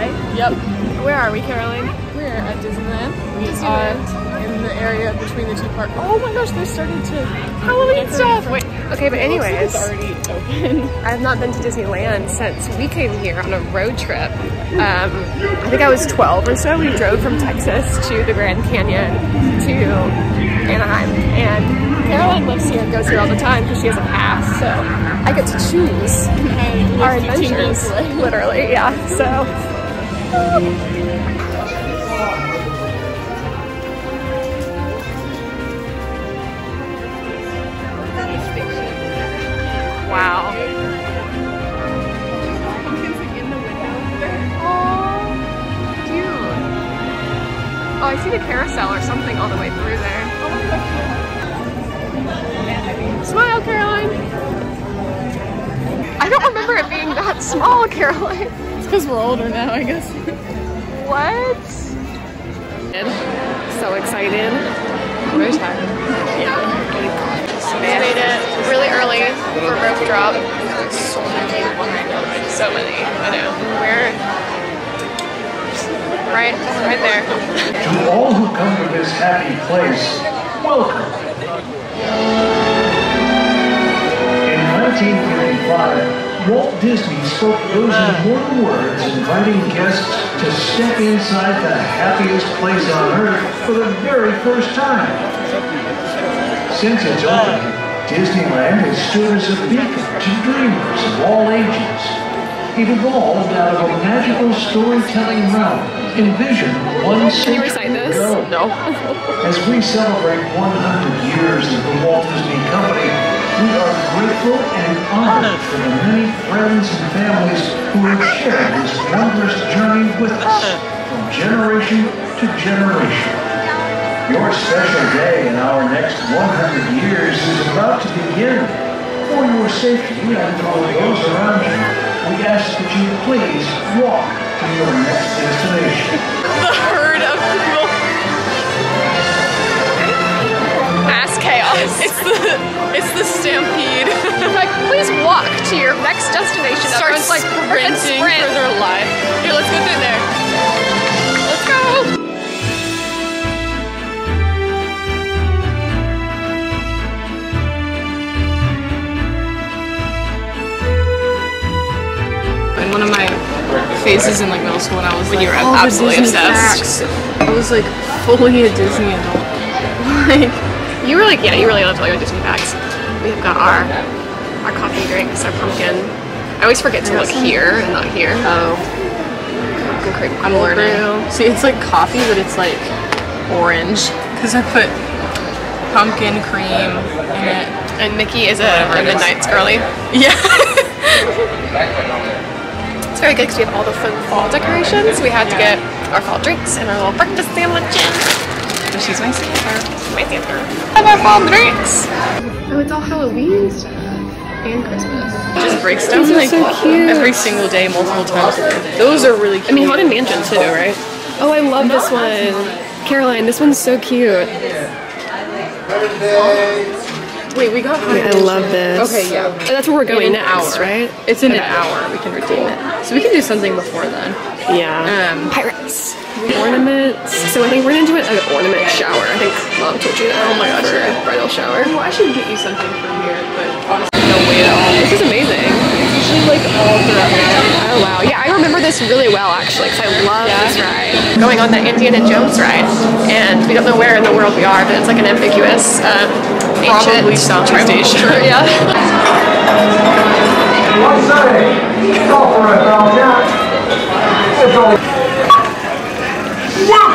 day. Yep, Where are we, Caroline? we're at Disneyland. We Disneyland. are in the area between the two parks. Oh my gosh, they started to Halloween stuff. Wait, okay, but anyways, it's already open. I have not been to Disneyland since we came here on a road trip. Um, I think I was 12 or so. We drove from Texas to the Grand Canyon to Anaheim, and Caroline lives here and goes here all the time because she has a pass. So I get to choose our adventures, literally. Yeah. So. Wow. Oh, I see the carousel or something all the way through there. Smile, Caroline. I don't remember it being that small, Caroline. It's because we're older now, I guess. What? So excited. Very tired. We made it really early for rope drop. So many. So many. I know. We're right, right there. To all who come to this happy place, welcome. In 1955, Walt Disney spoke those immortal words inviting guests to step inside the happiest place on earth for the very first time. Since its opening, Disneyland has stood as a beacon to dreamers of all ages. It evolved out of a magical storytelling realm envisioned one Can you century recite this? ago. No. As we celebrate 100 years of the Walt Disney Company, we are grateful and honored for the many friends and families who have shared this wondrous journey with us from generation to generation. Your special day in our next 100 years is about to begin. For your safety and for those around you, we ask that you please walk to your next destination. the herd of people. Chaos. It's the it's the stampede. like, please walk to your next destination. Starts Everyone's like sprinting sprint. for their life. Here, let's go through there. Let's go. In one of my phases in like middle school when I was When like, you were absolutely obsessed. facts, I was like fully a Disney adult. Like You really, yeah, you really love to like Disney facts. We've got our our coffee drinks, our pumpkin. I always forget to look here and not here. oh, Pumpkin cream I'm learning. See, it's like coffee, but it's like orange because I put pumpkin cream in it. And Mickey is a, a. Midnight's girly. Yeah. It's very good because we have all the fun fall decorations. We had to get our fall drinks and our little breakfast sandwiches. She's my sister. My Santa. And our fall drinks. Oh, it's all Halloween stuff. And Christmas. Just breaks down These are like so cute. every single day, multiple times. a day. Those are really cute. I mean, Haunted Mansion too, right? Oh, I love this one. Caroline, this one's so cute. Wait, we got Wait, I love this. Okay, yeah. Oh, that's where we're going In an next, hour. right? It's in an Okay. hour. We can redeem it. So we can do something before then. Yeah. Um, Pirates. Ornaments. So I think we're gonna do it an ornament shower. I think mom told you that. Oh my gosh, For a bridal shower. Well, I should get you something from here, but honestly, no way at all. This is amazing. It's Usually, like all throughout the day. Oh wow. Yeah, I remember this really well actually because I love this ride. Going on the Indiana Jones ride, and we don't know where in the world we are, but it's like an ambiguous, um, ancient Probably Southeast tribal Asia. culture, Yeah.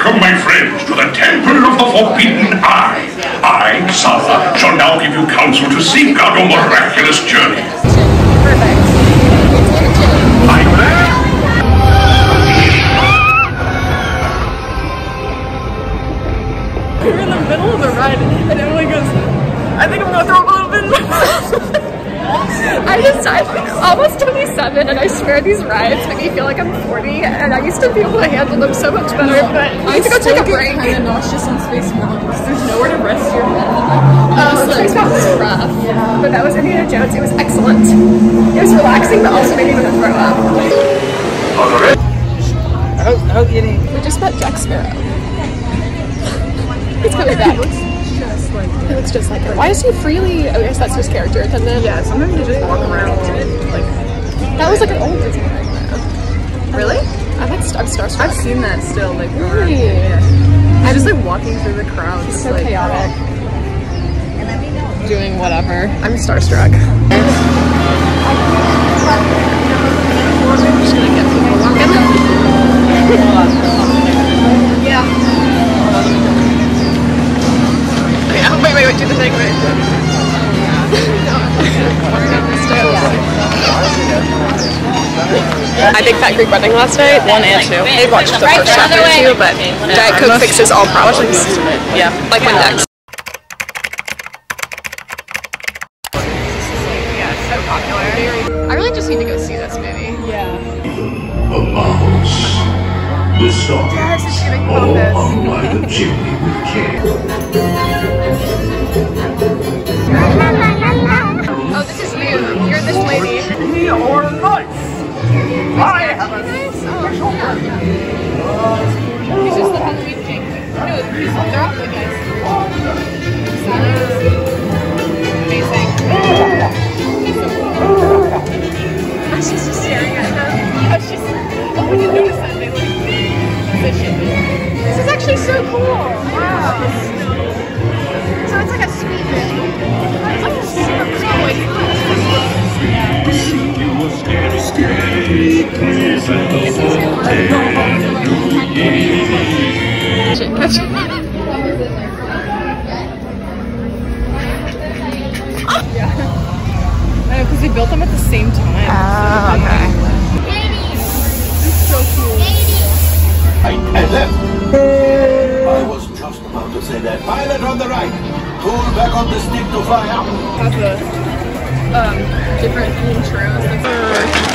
Welcome, my friends, to the Temple of the Forbidden Eye. I, Sallah, shall now give you counsel to seek safeguard your miraculous journey. I'm there. We're in the middle of the ride, and Emily goes, I think I'm gonna throw up a little bit. I just, I'm almost 27 and I swear these rides make me feel like I'm 40 and I used to be able to handle them so much better, but I need to go take a break. kind of nauseous on Space Mountain because there's nowhere to rest your head. Um, Space Mountain was rough, but that was Indiana Jones. It was excellent. It was relaxing, but also made me want to throw up. I hope, I hope you didn't. We just met Jack Sparrow. He's coming back. He looks just like her. Why is he freely? Oh, yes, that's his character attendant. Yeah, sometimes you just walk around like. That was like an old Disney thing. Really? I'm like I'm starstruck. I've seen that still like. Really? I'm just like walking through the crowd, just so like chaotic. doing whatever. I'm starstruck. I'm just gonna get people walking. Yeah. Wait, wait, wait. Do the thing. Wait. I Big Fat Greek Wedding last night. One and two. I watched the first chapter too, but Diet Coke fixes all problems. Yeah. Like Windex. I really just need to go see this movie. The marbles. The stockings. All hung by the chimney with care. Lady. Or nice. I have a special He's just the Halloween king. No, he's, they're guys. Staring at them. Was just, oh, when oh, you notice that, they like. This is actually so cool. Wow. So it's like a sweet thing. Because they built them at the same time. Oh, okay. This is so cool. I left. I was just about to say that. Pilot on the right. Pull back on the stick to fly out. Have the um, different intros.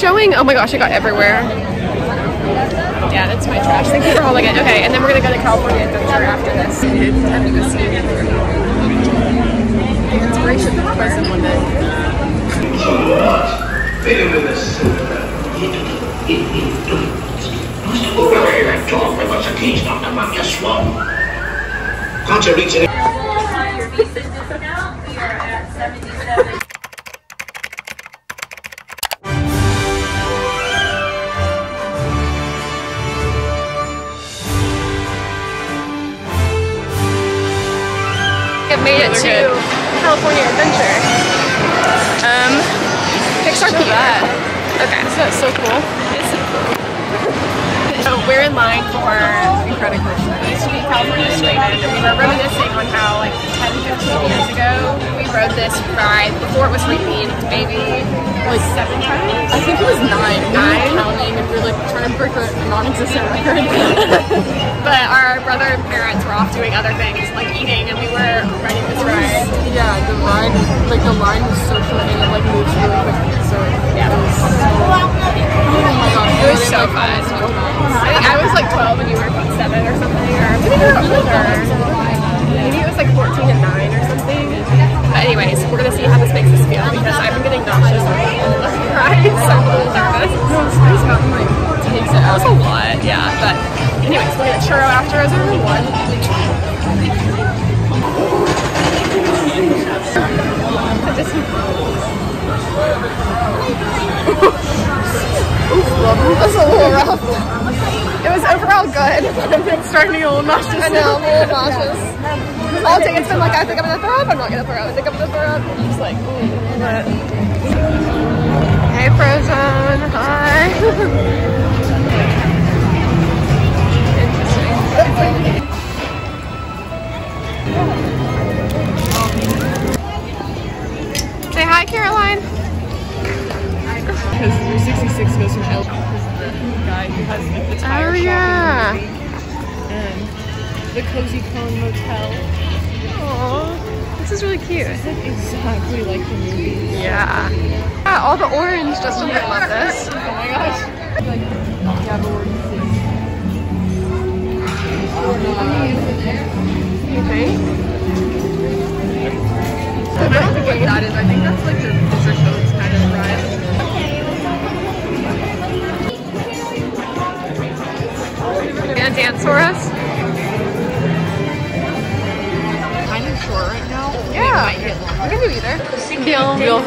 I was showing, oh my gosh, it got everywhere. Yeah, that's my trash. Thank you for holding it. Okay, and then we're gonna go to California Adventure after this. Time to go see it. Inspiration for present one day. Okay, then talk with us against Dr. Manya Swan. Can't made it to California Adventure. Um, Pixar show that. Okay. That's so cool. So we're in line for Incredible Used to be California Stranded, and we were reminiscing on how like 10, 15 years ago we rode this ride before it was rethemed, maybe like seven times. I think it was nine. We were like trying to break a non-existent record. But our brother and parents were off doing other things, like eating, and we were riding this ride. yeah, the ride, like the line was so short and it like moves really quickly. So Yeah. it was so, oh my gosh, It was so like, fun. almost no time. I think I was like 12 and you were about 7 or something, or maybe you were older. Maybe it was like 14 and 9 or something. But anyways, we're gonna see how this makes us feel because I've been getting nauseous on the rides. So I'm a little nervous. No, Space Mountain it That was a lot, yeah. But anyways, we'll get a churro after as a reward. I just That's a little rough. It was overall good. I'm starting to get a little nauseous. I know, I'm a little nauseous. All day it's been like, I think I'm gonna throw up, I'm not gonna throw up, I think I'm gonna throw up. I'm just like, ooh. But Hey, Frozone. Hi. Say hi, Caroline. Because 366 goes from L. This the guy who has like, the tire Oh yeah. And the Cozy Cone Motel. Aw, this is really cute. It's like exactly like the movie. Yeah. Yeah, all the orange. Justin would love this. Oh my gosh. Like, yeah,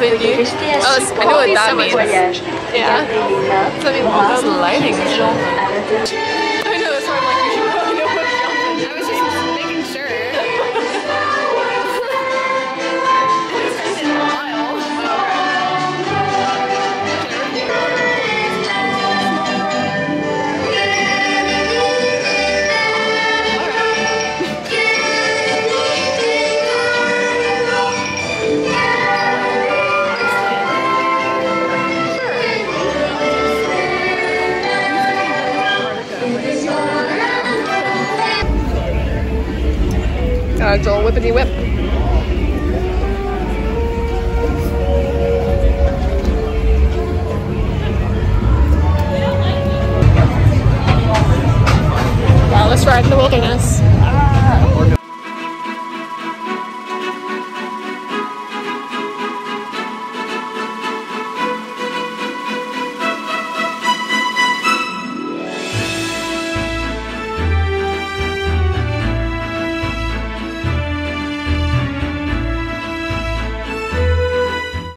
Bienvenue. Oh, I know what that means. Yeah. So I mean, all those lighting is Dole Whippity Whip. Let's ride in the wilderness.